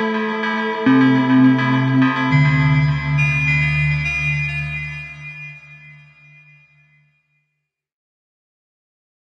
Música